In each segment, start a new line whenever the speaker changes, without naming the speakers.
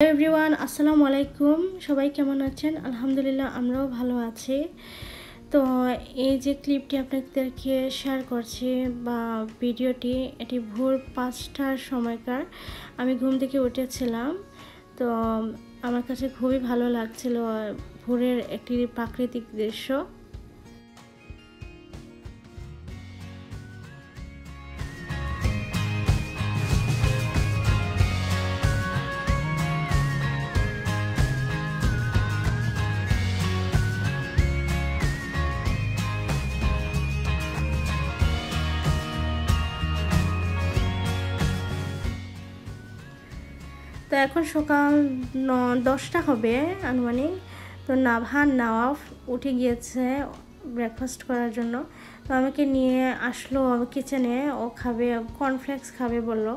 Everyone আসসালামু আলাইকুম। সবাই কেমন আছেন? আলহামদুলিল্লাহ, আমরাও ভালো আছি। তো এই যে ক্লিপটি আপনাদেরকে শেয়ার করছি বা ভিডিওটি, এটি ভোর পাঁচটার সময়কার। আমি ঘুম থেকে উঠেছিলাম। তো আমার কাছে খুবই ভালো লাগছিল ভোরের একটি প্রাকৃতিক দৃশ্য। তো এখন সকাল ন, দশটা হবে আনুমানিক। তো নাভান নওয়াফ উঠে গিয়েছে ব্রেকফাস্ট করার জন্য। তো আমাকে নিয়ে আসলো কিচেনে ও খাবে কর্নফ্লেক্স খাবে বলল।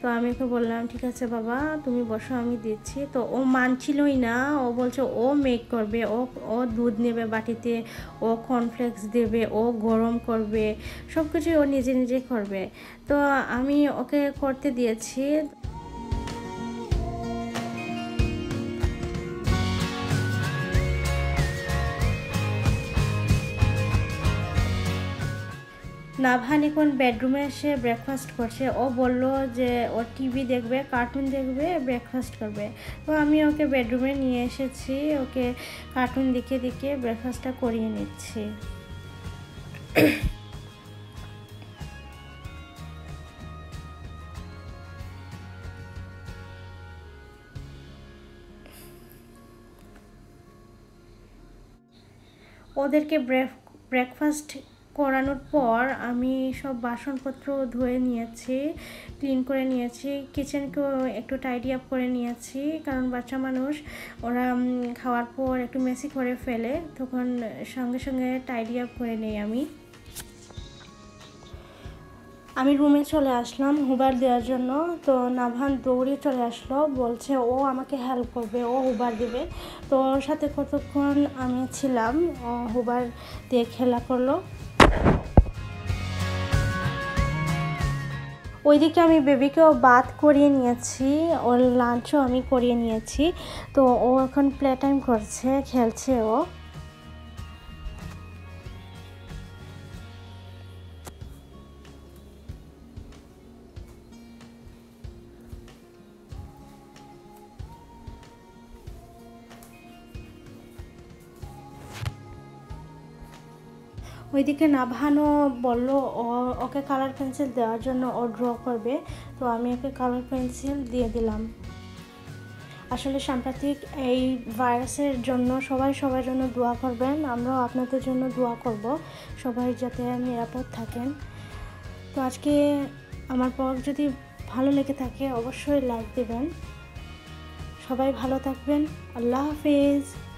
তো আমি ওকে বললাম, ঠিক আছে বাবা, তুমি বসো, আমি দিচ্ছি। তো ও মানছিলই না, ও বলছে, ও মেক করবে, ও ও দুধ নেবে বাটিতে, ও কর্নফ্লেক্স দেবে, ও গরম করবে সব কিছুই ও নিজে নিজে করবে। তো আমি ওকে করতে দিয়েছি। নাভান এখন বেডরুমে এসে ব্রেকফাস্ট করছে। ও বলল যে, ও টিভি দেখবে কার্টুন দেখবে ব্রেকফাস্ট করবে। তো আমি ওকে বেডরুমে নিয়ে এসেছি। ওকে কার্টুন দেখে দেখে ব্রেকফাস্টটা করিয়ে নিচ্ছি। ওদেরকে ব্রেক ব্রেকফাস্ট করানোর পর আমি সব বাসনপত্র ধুয়ে নিয়েছি ক্লিন করে নিয়েছি কিচেনকেও একটু টাইডি আপ করে নিয়েছি, কারণ বাচ্চা মানুষ, ওরা খাওয়ার পর একটু মেসি করে ফেলে, তখন সঙ্গে সঙ্গে টাইডি আপ করে নেই আমি। আমি রুমে চলে আসলাম হুবার দেওয়ার জন্য, তো নাভান দৌড়ে চলে আসলো, বলছে, ও আমাকে হেল্প করবে, ও হুবার দেবে। তো ওর সাথে কতক্ষণ আমি ছিলাম হুবার দিয়ে খেলা করল। ওইদিকে আমি বেবিকেও বাদ করিয়ে নিয়েছি, ওর লাঞ্চও আমি করিয়ে নিয়েছি। তো ও এখন প্লে টাইম করছে, খেলছে ও। ওইদিকে নাভানো বলল, ও, ওকে কালার পেন্সিল দেওয়ার জন্য ও ড্র করবে। তো আমি ওকে কালার পেন্সিল দিয়ে দিলাম। আসলে সাম্প্রতিক এই ভাইরাসের জন্য সবাই সবার জন্য দোয়া করবেন। আমরাও আপনাদের জন্য দোয়া করব, সবাই যাতে নিরাপদ থাকেন। তো আজকে আমার পর যদি ভালো লেগে থাকে, অবশ্যই লাইক দেবেন। সবাই ভালো থাকবেন। আল্লাহ হাফিজ।